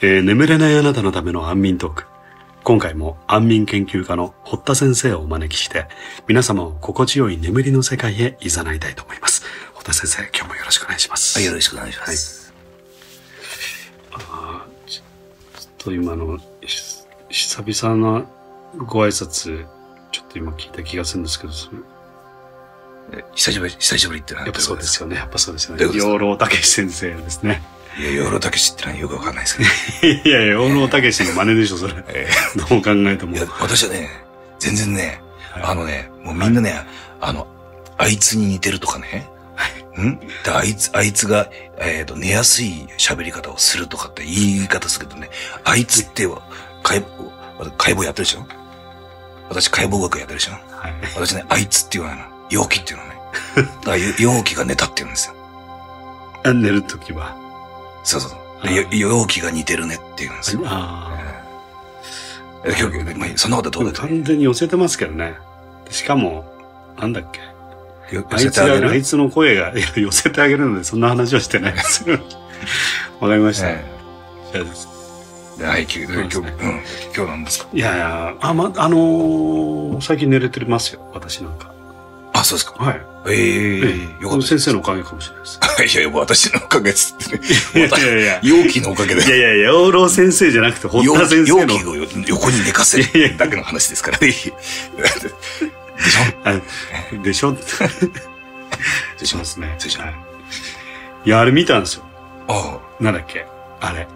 えー眠れないあなたのための安眠トーク。今回も安眠研究家の堀田先生をお招きして、皆様を心地よい眠りの世界へ誘いたいと思います。堀田先生、今日もよろしくお願いします。よろしくお願いします。ちょっと今の、ひ久々なご挨拶、ちょっと今聞いた気がするんですけど、久しぶり、久しぶりってやっぱそうですよね。やっぱそうですよね。養老たけし先生ですね。いや、養老たけしってのはよくわかんないですけど。いやいや、養老たけしの真似でしょ、それ。えどう考えてもーい。や、私はね、全然ね、はいあのね、もうみんなね、あの、あいつに似てるとかね、ん？であいつ、あいつが、えっ、と、寝やすい喋り方をするとかって言い方するけどね、あいつっては、解剖、解剖やってるでしょ？私解剖学やってるでしょ？はい。私ね、あいつって言わないの。陽気っていうのね。だから、よ陽気が寝たって言うんですよ。あ寝るときは。そうそう。でよ陽気が似てるねって言うんですよ。あえ今日、まあ、そんなことはあ。どうだ。完全に寄せてますけどね。しかも、なんだっけ？よあいつが、あいつの声が、寄せてあげるので、そんな話はしてないですよ。わかりました。えじゃあえではい、今日、今日、うん、今日なんですか？いやいや、あ、ま、あのー最近寝れてますよ、私なんか。あ、そうですか。はい。ええよかった先生のおかげかもしれないです。いやいや、私のおかげっつってね。いやいやいや。陽気のおかげで。いやいやいや、養老先生じゃなくて、堀陽田先生の。陽気を横に寝かせるだけの話ですから。でしあでしょ？ょでしょ？ますね。でしょ？はい。いや、あれ見たんですよ。あなんだっけ？あれ。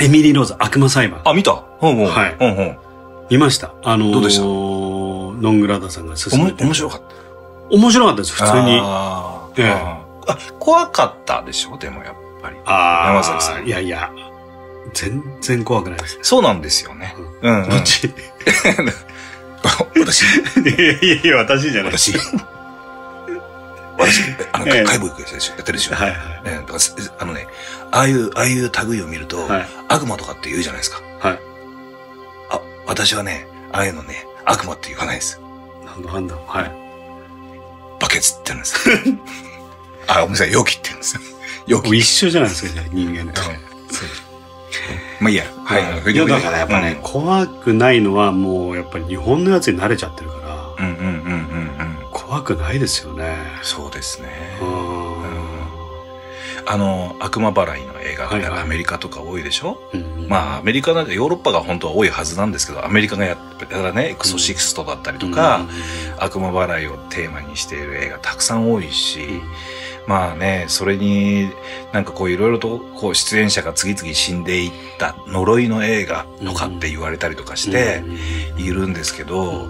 エミリー・ローズ悪魔裁判。あ。あ、見たうんうん。はいうんうん。見ました。あのー、どうでした？ノングラダさんがお進めて。も面白かった。面白かったです、普通に。あーええあ怖かったでしょ？でもやっぱり。あ山崎さんいやいや、全然怖くないです。そうなんですよね。うん、うん。どっち？い 私、やいやいや、私じゃない。私、私、あの、ええ解剖学やってるでしょ？はいはい。ね、だからすあのね、ああいう、ああいう類を見ると、はい悪魔とかって言うじゃないですか。はい。あ、私はね、ああいうのね、悪魔って言わないです。なんだなんだ。はい。バケツって言うんですよ。あ、ごめんなさい、陽気って言うんですよ。陽気。もう一緒じゃないですか、じゃあ人間と。そうまあいいや。はい。いや、だからやっぱね、うん怖くないのはもう、やっぱり日本のやつに慣れちゃってるから、うんうんうんうんうん。怖くないですよね。そうですね。うんあの、悪魔払いの映画ってアメリカとか多いでしょ、うんまあ、アメリカなんかヨーロッパが本当は多いはずなんですけど、アメリカがやったらね、エクソシストだったりとか、悪魔払いをテーマにしている映画たくさん多いし、うん。まあね、それになんかこういろいろとこう出演者が次々死んでいった呪いの映画とかって言われたりとかしているんですけど、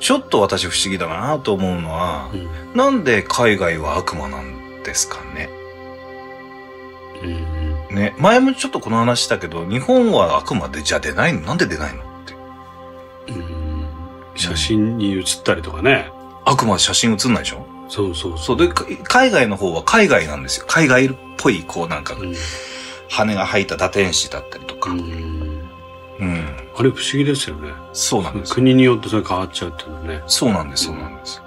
ちょっと私不思議だなと思うのは、うん。なんで海外は悪魔なんですかね？うんね、前もちょっとこの話したけど、日本は悪魔でじゃあ出ないの？なんで出ないの？って。うん写真に写ったりとかね。悪魔写真写んないでしょ？そうそうそうで、か海外の方は海外なんですよ。海外っぽい、こうなんか、うん羽が生えた打天使だったりとか。ううん。んあれ不思議ですよね。そうなんですよ。国によってそれ変わっちゃうっていうのはね。そうなんです、そうなんです。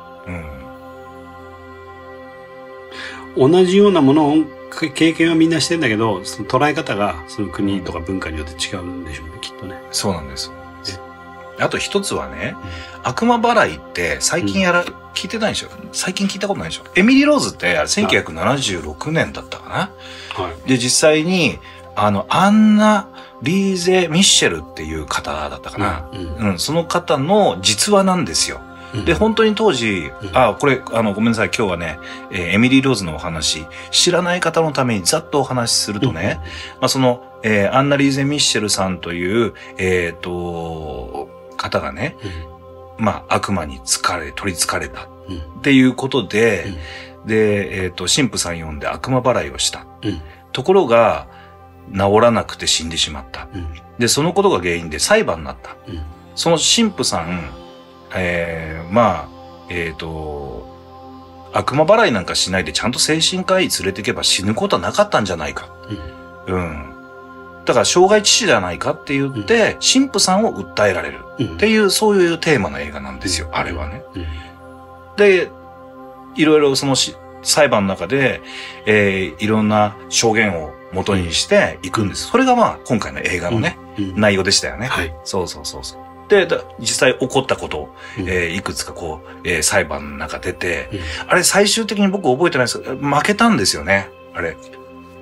うん。同じようなものを経験はみんなしてんだけど、その捉え方がその国とか文化によって違うんでしょうね、きっとね。そうなんです。あと一つはね、悪魔払いって最近やら、聞いてないでしょ？最近聞いたことないでしょ？エミリー・ローズってあれ1976年だったかな？はい。で、実際に、あの、アンナ・リーゼ・ミッシェルっていう方だったかな？うんうん、その方の実話なんですよ。うん。で、本当に当時、うん。あ、これ、あの、ごめんなさい、今日はね、えーエミリー・ローズのお話、知らない方のためにざっとお話しするとね、まあ、その、えーアンナ・リーゼ・ミッシェルさんという、えっ、と、方がね、まあ、悪魔に疲れ、取り憑かれた。うん。っていうことで、で、えっ、と、神父さん呼んで悪魔払いをした。うん。ところが、治らなくて死んでしまった。うん。で、そのことが原因で裁判になった。うん。その神父さん、えー、まあ、えっ、と、悪魔払いなんかしないでちゃんと精神科医連れてけば死ぬことはなかったんじゃないか。うん。だから、傷害致死じゃないかって言って、神父さんを訴えられるうんっていう、そういうテーマの映画なんですよ、あれはね。うんで、いろいろそのし裁判の中で、えーいろんな証言を元にしていくんです。それがまあ、今回の映画のね、うん内容でしたよね。はい。そうそうそうそう。実際起こったことを、うんえーいくつかこう、えー裁判の中出て、うんあれ最終的に僕覚えてないですけど、負けたんですよね。あれ。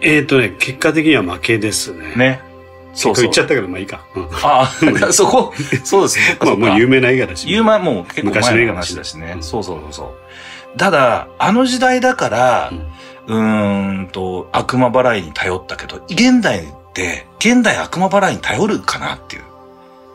えっ、とね、結果的には負けですね。。ね。そうそう。言っちゃったけど、まあいいか。うんああ、そこ、そうです。そっかまあ、もう有名な映画だし。有名、もう結構前の昔の映画だし話だしね。うんそうそうそうそう。ただ、あの時代だからう、んうーんと、悪魔払いに頼ったけど、現代って、現代悪魔払いに頼るかなっていう。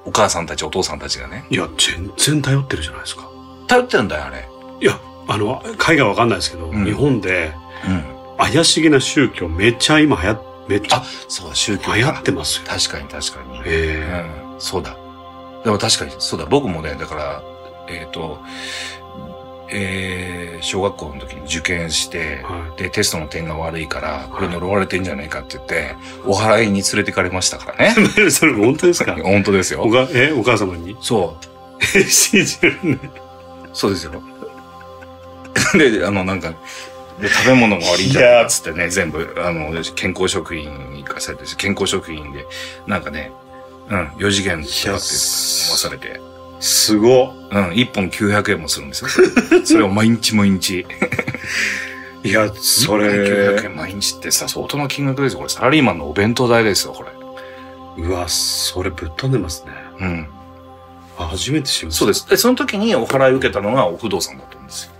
お母さんたち、お父さんたちがね。いや、全然頼ってるじゃないですか。頼ってるんだよ、あれ。いや、あの、海外わかんないですけど、うん日本でうん。怪しげな宗教めっちゃ今流行っ、めっちゃあ、そうだ、宗教か流行ってますよ。確かに確かに。えうん、そうだ。でも確かに、そうだ、僕もね、だから、えっ、と、えー、小学校の時に受験してえ、はで、テストの点が悪いから、これ呪われてんじゃないかって言って、お祓いに連れてかれましたからね。い。それ本当ですか？本当ですよ。おが、え、お母様に？そう。信じるね。そうですよ。で、あの、なんか、で、食べ物が悪いんじゃないかっつってね、全部、あの、健康食品に行かされて、健康食品で、なんかね、うん、4次元とかって飲まされて、すご。うん、1本900円もするんですよ。それを毎日毎日。いや、そ1本900れ円、毎日ってさ、相当な金額ですよ。これ、サラリーマンのお弁当代ですよ、これ。うわ、それぶっ飛んでますね。うん。あ初めて知りました。そうです。で、その時にお払い受けたのがお不動産だったんですよ。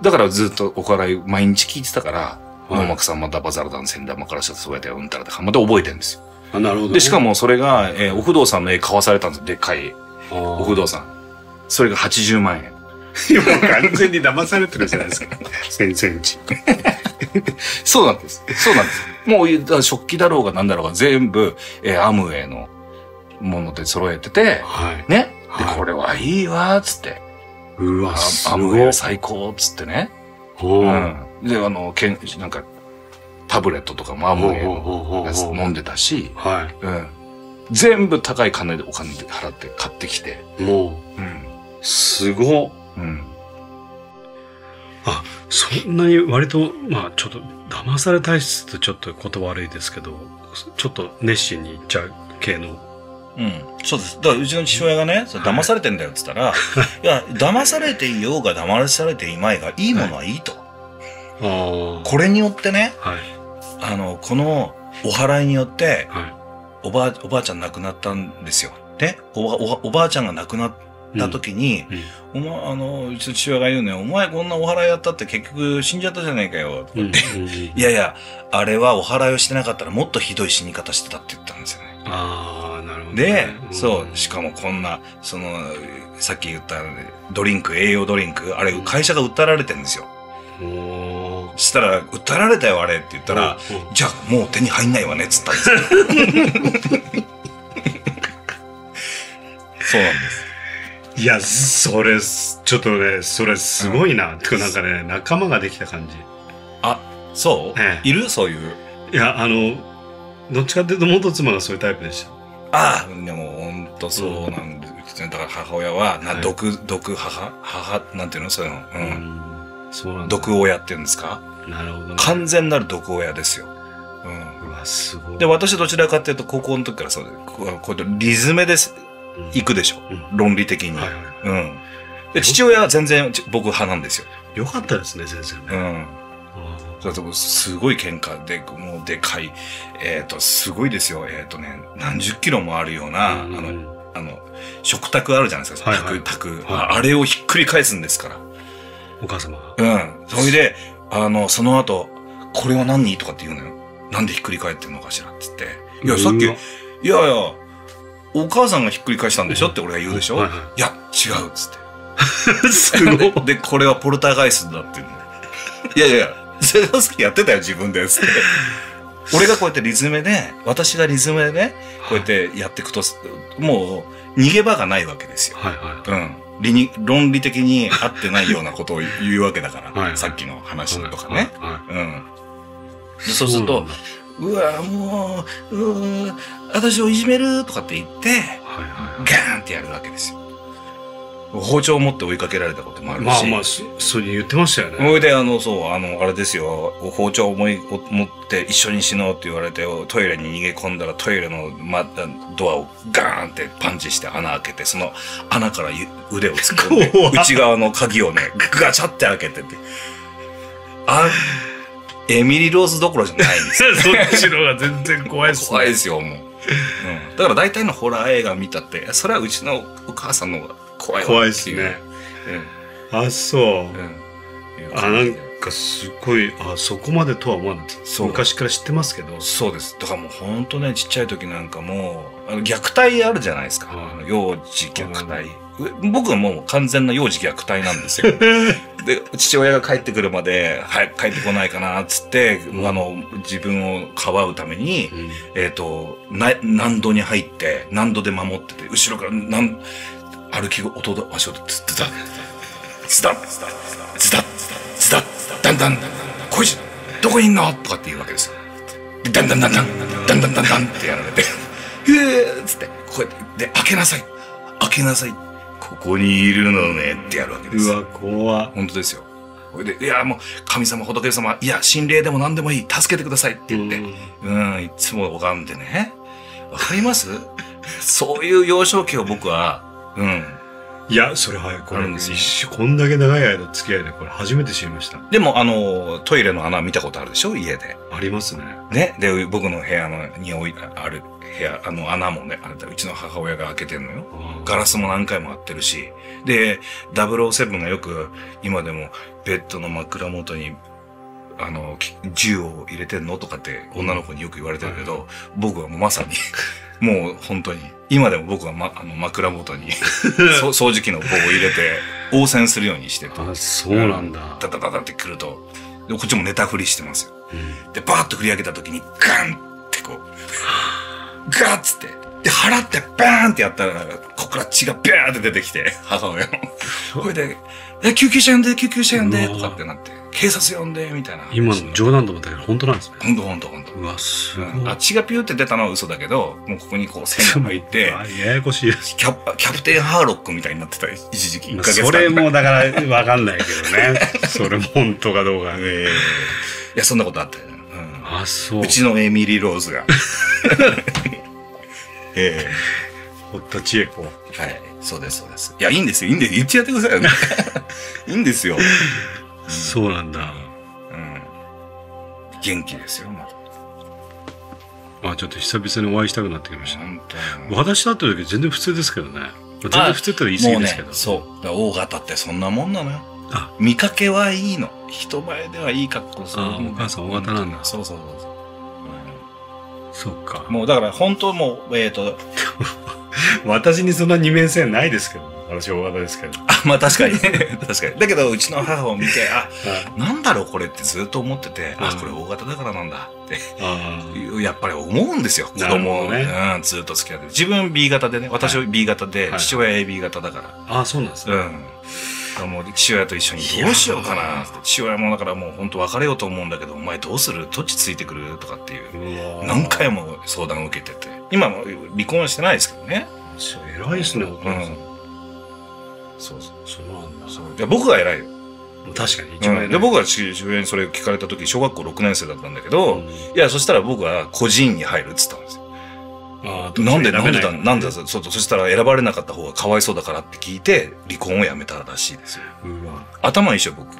だからずっとお払い毎日聞いてたから、はいノーマクさんまダバザラダンセンダマからしたらそうやってうんたらでかまで覚えてるんですよ。あ、なるほど、ね。で、しかもそれが、えーお不動産の絵買わされたんですよ。でっかいおお不動産。それが80万円。今完全に騙されてるじゃないですか。先生んち。そうなんです。そうなんです。もう、食器だろうが何だろうが全部、えーアムウェイのもので揃えてて、はい。ね。で、はいこれはいいわ、つって。うわ、アムウェイ。最高、つってね。う。うんん。で、あの、けん、なんか、タブレットとかもアムウェイのやつ飲んでたし、はうん。全部高い金でお金で払って買ってきて、い。もうん。う、すごっ。うん。あ、そんなに割と、まあちょっと、騙され体質ってちょっと言葉悪いですけど、ちょっと熱心にいっちゃう系の。うん。そうです。だから、うちの父親がね、それ騙されてんだよって言ったら、いや、騙されていようが騙されていまいが、いいものはいいと。ああ。これによってね、はい。あの、このお祓いによって、はい。おばあ、おばあちゃん亡くなったんですよ。で、おば、おばおばあちゃんが亡くなった時に、うん、お前、あの、うちの父親が言うね、お前こんなお祓いやったって結局死んじゃったじゃねえかよ。うん。うん。いやいや、あれはお祓いをしてなかったらもっとひどい死に方してたって言ったんですよね。ああ、なるほど、ね。で、んそう、しかもこんな、その、さっき言ったドリンク、栄養ドリンク、あれ会社が訴えられてるんですよ。したら、訴えられたよあれって言ったら、うんじゃあもう手に入んないわねっつったんですよ。そうなんです。いや、それ、ちょっとね、それすごいな。てかなんかね、仲間ができた感じ。そう、えいる？そういう？いや、あの、どっちかっていうと元妻がそういうタイプでした。ああ、でも本当そうなんですね。だから母親は、な、はい毒、毒母？母、なんていうの？そういうの？うん。ん。そうなんだ。毒親っていうんですか？なるほど、ね。完全なる毒親ですよ。うん。うわ、すごい。で、私どちらかっていうと、高校の時からそうで、こうこうやってリズムです、うん、行くでしょ。うん論理的に。はいはい。うん。で、父親は全然ち僕派なんですよ。よかったですね、先生ね。うん。だってもうすごい喧嘩で、もうでかい、えっ、と、すごいですよ。えっ、とね、何十キロもあるような、うんあの、あの、食卓あるじゃないですか。はいはい卓、卓、はいあれをひっくり返すんですから。お母様が。うん。それで、あの、その後、これは何とかって言うのよ。なんでひっくり返ってんのかしらって言って。いや、さっき、いやいや、お母さんがひっくり返したんでしょって俺が言うでしょ、はいはいや、違うっつって。すごい。で、これはポルターガイストだって言うの。いやいや、ゼレンスキーやってたよ、自分で。つって。俺がこうやってリズムで、私がリズムでね、こうやってやっていくと、もう逃げ場がないわけですよ。はいはうん。理に論理的に合ってないようなことを言うわけだから、はいさっきのい。話とかね。はうん。でそうすると、うわ、もう、うわ私をいじめるとかって言って、いはいはい。ガーンってやるわけですよ。包丁を持って追いかけられたこともあるし。まあまあ、そそう言ってましたよね。それで、あの、そう、あの、あれですよ、包丁を思い持って一緒に死のうって言われて、トイレに逃げ込んだらトイレの、ま、ドアをガーンってパンチして穴開けて、その穴からゆ腕を突っ込んで内側の鍵をね、ガチャって開けてて。あ、エミリー・ローズどころじゃないんですよ。そっちの方が全然怖いっすね。怖いですよ、もう。うん。だから大体のホラー映画見たって、それはうちのお母さんの方が怖いわ怖いっすね。あ、そう。うん。うん。あ、なんかすごい、あ、そこまでとは思わなかった。そう昔から知ってますけど。そうです。だからもう本当ね、ちっちゃい時なんかもう、あの虐待あるじゃないですか。はいあの幼児虐待。う僕はもう完全な幼児虐待なんですよ。で、父親が帰ってくるまで、早く帰ってこないかな、つって、うんあの、自分をかばうために、うんえっ、と、な、難度に入って、難度で守ってて、後ろから、なん、歩き音だ、足音、つってた、ズダ、ズダ、ズダッ、だんだん、こいつ、どこにいんのとかって言うわけですよ。で、だんだんだんだん、だんだんだんだんってやられて、ふーっつって、こうやって、で、開けなさい。開けなさい。ここにいるのねってやるわけです。うわ、怖本当ですよ。これで、いや、もう、神様、仏様、いや、心霊でも何でもいい、助けてくださいって言って、うん、いつも拝んでね。わかりますそういう幼少期を僕は、うん。いや、それはい、これこんだけ長い間付き合いで、これ初めて知りました。でも、あの、トイレの穴見たことあるでしょ？家で。ありますね。ね？で、僕の部屋のに置いある部屋、あの穴もね、あれだ、うちの母親が開けてんのよ。ガラスも何回も割ってるし。で、007がよく、今でも、ベッドの枕元に、あの、き銃を入れてんの？とかって女の子によく言われてるけど、僕はもうまさに、もう本当に、今でも僕は、ま、あの枕元に そ掃除機の棒を入れて、応戦するようにしてて、あ、そうなんだ。ダダダダってくると、でこっちも寝たふりしてますよ。うんで、バーッと振り上げた時に、ガンってこう、ガッつって、で、払ってバーンってやったら、ここから血がビャーって出てきて、母親の。これで、え、救急車呼んで、救急車呼んで、とかってなって、警察呼んで、みたいな。今の冗談と思ったけど、本当なんですね。ほんとほんとほんと。うわ、すごい。うんあ、血がピューって出たのは嘘だけど、もうここにこう線が入って、あややこしい。キャプキャプテンハーロックみたいになってた、一時期。1まあヶ月それ間もだからわかんないけどね。それも本当かどうか。ええいや、そんなことあったよ、ね。うんあ、そう。うちのエミリー・ローズが。ええ堀田千恵子。はい。そうです、そうです。いや、いいんですよ、いいんですよ。言ってやってくださいよね。いいんですよ。そうなんだ。うん。元気ですよ、まだ。まあちょっと久々にお会いしたくなってきました。本当に。私だった時全然普通ですけどね。全然普通って言い過ぎですけど。ね、そう。大型ってそんなもんなのよ。あ見かけはいいの。人前ではいい格好するあお母さん大型なんだそうそうそうそう。そうん。もうだから本当もう、えっ、と、私にそんな二面性ないですけど、私大型ですけど。あ、まあ確かに。確かに。だけど、うちの母を見て、あ、あなんだろうこれってずっと思ってて、あ、うんこれ大型だからなんだって。あやっぱり思うんですよ。子供どねうん、ずっと付き合って。自分 B 型でね、私は B 型で、はい父親 AB 型だから。あ、あそうなんですね。うん。もう父親と一緒にどうしようかなって。父親もだからもう本当別れようと思うんだけど、お前どうする？どっちついてくるとかっていう。何回も。も相談を受けてて。今も離婚はしてないですけどね。そう偉いですね、お母さん。そうそう。そうなんだ。そういや僕が偉いよ。確かに一番。うんで、僕が父親にそれ聞かれた時、小学校6年生だったんだけど、うんいや、そしたら僕は個人に入るっつったんですよ。あーなんで、なんでだ、なんでだ、そうそしたら選ばれなかった方がかわいそうだからって聞いて、離婚をやめたらしいですよ。頭いいでしょ、僕。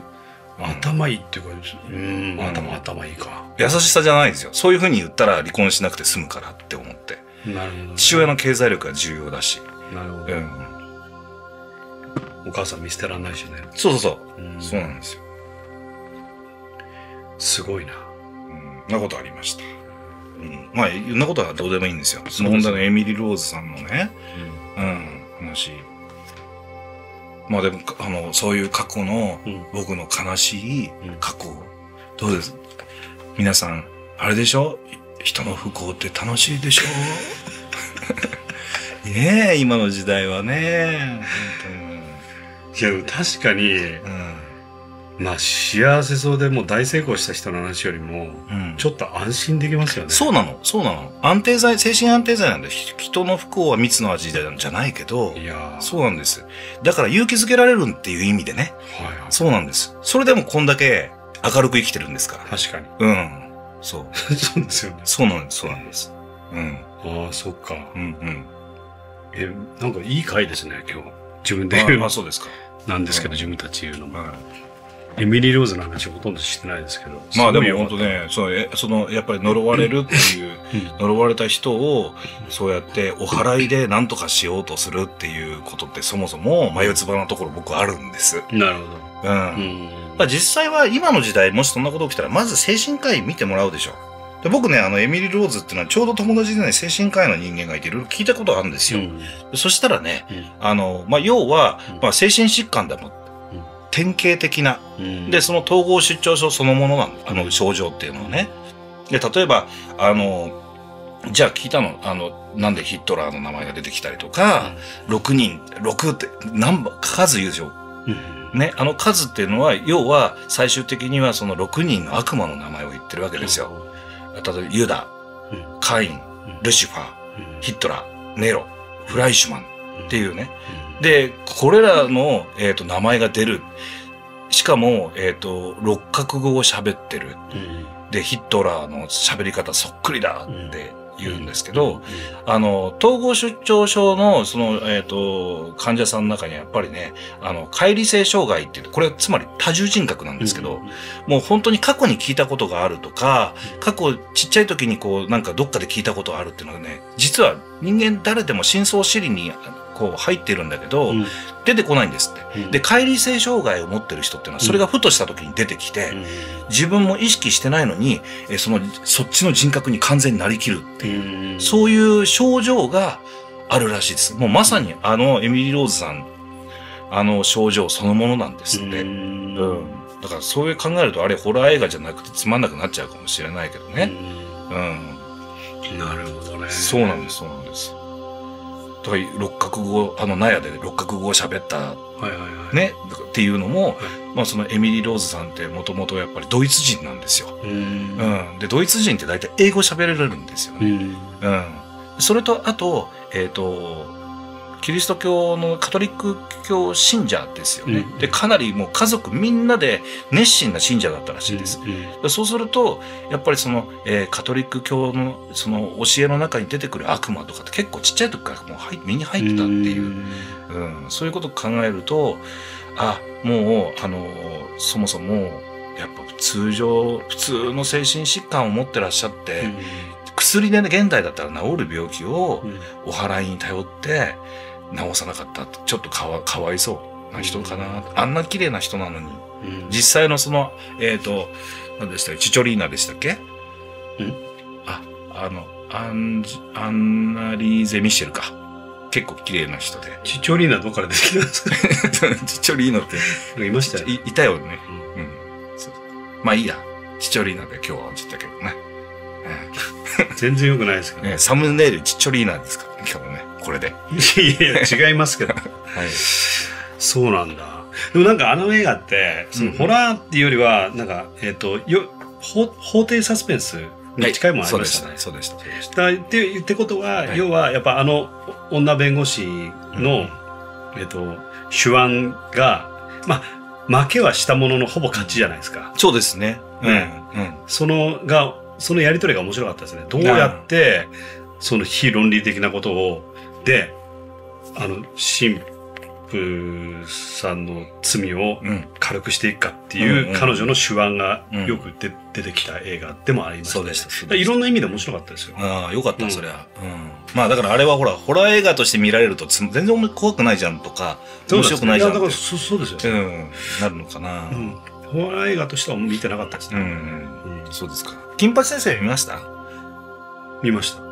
頭いいっていうか、うん、ん頭、頭いいか。優しさじゃないですよ。そういう風に言ったら離婚しなくて済むからって思って。なるほどね。父親の経済力が重要だし。なるほど。うん。お母さん見捨てらんないしね。そうそうそう。うんそうなんですよ。すごいな。うん。なことありました。うん。まあ、いろんなことはどうでもいいんですよ。そすの本題のエミリー・ローズさんのね、うん、話。まあでも、あの、そういう過去の、うん。僕の悲しいうん過去、どうです？皆さん、あれでしょ？人の不幸って楽しいでしょ？ねえ、今の時代はね。いや、確かにうん。まあ幸せそうでもう大成功した人の話よりも、うん。ちょっと安心できますよね。そうなの、そうなの。安定剤、精神安定剤なんで、ひ人の不幸は蜜の味じゃないけど、いやーそうなんです。だから勇気づけられるっていう意味でね。はいはい。そうなんです。それでもこんだけ明るく生きてるんですから。確かに。うん。そう。そうですよね。そうなんです、そうなんです。うん。ああ、そっか。うんうん。え、なんかいい回ですね、今日。自分でまあ言うのまあそうですか。なんですけど、うん自分たち言うのも。はいエミリー・ローズの話ほとんどしてないですけど。まあでも本当ね、そう、えその、やっぱり呪われるっていう、た呪われた人を、そうやってお祓いで何とかしようとするっていうことってそもそも眉唾なところ僕あるんです。うん。なるほうん。ど。うん。まあ実際は今の時代もしそんなこと起きたらまず精神科医見てもらうでしょ。で僕ね、あの、エミリー・ローズっていうのはちょうど友達でね、精神科医の人間がいていろいろ聞いたことがあるんですよ。うんそしたらね、うんあの、まあ要はうん、まあ精神疾患でもうん、典型的な。うん。で、その統合失調症そのものなんあの、症状っていうのはね。で、例えば、あの、じゃあ聞いたの、あの、なんでヒットラーの名前が出てきたりとか、6人、6って、何番、数言うでしょ？うん。ね、あの数っていうのは、要は、最終的にはその6人の悪魔の名前を言ってるわけですよ。。例えば、ユダ、うん。カイン、ルシファー、うん。ヒットラー、ネロ、フライシュマンっていうね。うんで、これらの、えっ、と、名前が出る。しかも、えっ、と、六角語を喋ってる。うん。で、ヒットラーの喋り方そっくりだって言うんですけうど、ん。あの、統合出張症の、その、えっ、と、患者さんの中にはやっぱりね、あの、乖離性障害っていう、これつまり多重人格なんですけど、もう本当に過去に聞いたことがあるとか、過去ちっちゃい時にこう、なんかどっかで聞いたことあるっていうのがね、実は人間誰でも真相知りにこう入ってるんだけど、うん出てこないんですって。うんで、乖離性障害を持ってる人っていうのは、それがふとした時に出てきて、うん自分も意識してないのに、えーその、そっちの人格に完全になりきるっていう、うんそういう症状があるらしいです。もうまさにあのエミリー・ローズさん、あの症状そのものなんですって。ううんん。だからそういう考えると、あれホラー映画じゃなくてつまんなくなっちゃうかもしれないけどね。うん。なるほどね。そうなんです、そうなんです。だから六角語、あの納屋で六角語を喋ったはいはいはい。ね、っていうのも、はまあそのエミリー・ローズさんってもともとやっぱりドイツ人なんですよ。うん。うん。で、ドイツ人って大体英語喋れるんですよね。うん。うん。それと、あと、えっ、と、キリスト教のカトリック教信者ですよね。うん。で、かなりもう家族みんなで熱心な信者だったらしいです。うん。でそうすると、やっぱりその、えーカトリック教のその教えの中に出てくる悪魔とかって結構ちっちゃい時からもう入身に入ってたっていう、うん、そういうことを考えると、あ、もう、あの、そもそも、やっぱ通常、普通の精神疾患を持ってらっしゃって、薬でね、現代だったら治る病気をうんお祓いに頼って治さなかったって、ちょっとかわかわいそうな人かな。あんな綺麗な人なのに。うん実際のその、えっ、と、何でしたっけ？チチョリーナでしたっけ？んあ、あの、アンジ、アンナリーゼ・ミシェルか。結構綺麗な人で。チチョリーナどっから出てきたんですか？チチョリーナって、いましたよね。いいたよね。うん。そうまあいいや。チチョリーナで今日は落ちたけどね。全然良くないですけど。えーサムネイルチチョリーナですか？今日ね。これで。いやいや、違いますけど。はい。そうなんだ。でもなんかあの映画って、そのうんホラーっていうよりは、なんか、えっ、と、よ、法法廷サスペンスに近いものありましたね。そうでした。そうでした。だってってことは、はい要はやっぱあの女弁護士の、えっと手腕がまあ負けはしたもののほぼ勝ちじゃないですか。そうですね。うん。ねうん。そのがそのやりとりが面白かったですね。どうやってその非論理的なことをであの神父さんの罪をうん。軽くしていくかってうんいううん彼女の手腕がうんよく出出てきた映画でもありました、そうでした。いろんな意味で面白かったですよ。ああ、よかった、うんそりゃ。うん。まあだからあれはほら、ホラー映画として見られるとつ全然怖くないじゃんとか、面白くないじゃんってやだからそそうですよ。うん、なるのかな。うん。ホラー映画としては見てなかったですうん、ね。うん。そうですか。金八先生見ました？見ました。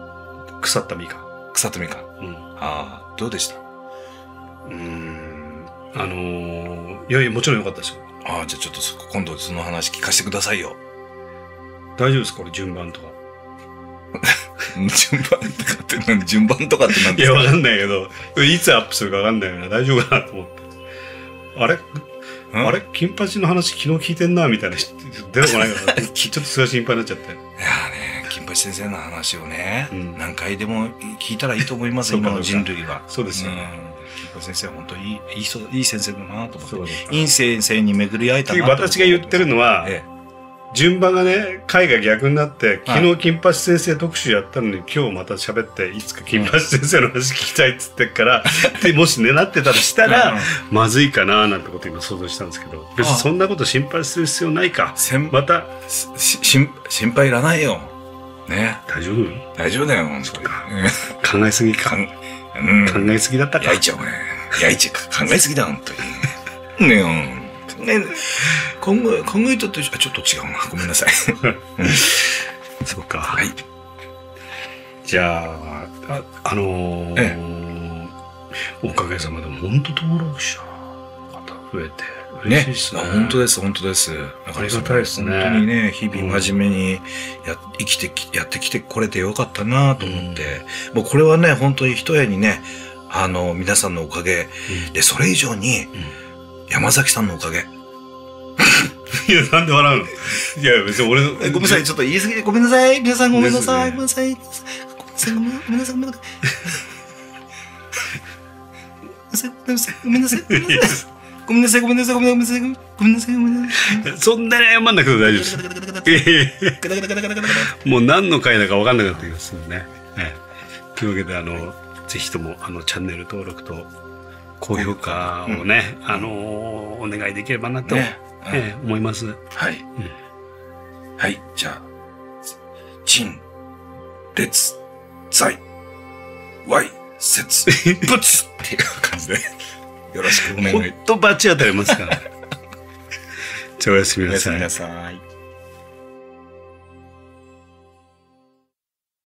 腐ったみかん。草富か。うん。ああ、どうでした？うーん。あのー、いやいや、もちろん良かったですよ。ああ、じゃあちょっとそ今度その話聞かせてくださいよ。大丈夫ですか？これ順番とか。順番とかって何、順番とかって何いや、ですか？わかんないけど、いつアップするかわかんないよな。大丈夫かなと思って。あれ？うんあれ？金八の話昨日聞いてんな、みたいな人出てこないから、ちょっとそれは心配になっちゃって。いやーね、金八先生の話をね、うん。何回でも聞いたらいいと思います、今の人類は。そうですよん。金八先生、本当にいい、いい人、いい先生だなと思って。いい先生に巡り会えたな私が言ってるのは、え順番がね、回が逆になって、はい昨日金八先生特集やったのに今日また喋って、いつか金八先生の話聞きたいっつってっから、でもしね、なってたとしたえら、まずいかななんてこと今想像したんですけど、別にあそんなこと心配する必要ないか？先また、し心心配いらないよ。ね。大丈夫？大丈夫だよ、本当に。考えすぎか。うん。考えすぎだったか。焼いちゃうね。焼いちゃう。考えすぎだ、本当に。ねえ、考え、考え、考えたって、あちょっと違うな。ごめんなさい。そうか。はい。じゃあ、あ、あのーえおかげさまで本当登録者方増えて嬉ねしいですね。本当です、本当です。だありがたいですね本当にね、日々真面目にや、生きてき、やってきてこれてよかったなと思って、もうこれはね、本当に一重にね、あの、皆さんのおかげ、で、それ以上に、山崎さんのおかげ。いや、なんで笑うの？いや、別に俺の。ごめんなさい、ちょっと言い過ぎて、ごめんなさい、皆さんごめんなさい、ごめんなさい、ごめんなさい、ごめんなさい、ごめんなさい。ごめんなさい、ごめんなさい。ごめんなさい、ごめんなさい、ごめんなさい、ごめんなさい、ごめんなさい。そんなに謝んなくて大丈夫です。もう何の回だか分かんなかったり、するね。というわけで、あの、ぜひとも、あの、チャンネル登録と、高評価をね、あの、お願いできればなと、ねええ思います。はい。はい。じゃあ、陳、列、在、y、節、仏っていう感じで、よろしくお願いほんとバチ当たりますから。じゃあおやすみなさいおやすみな。さい。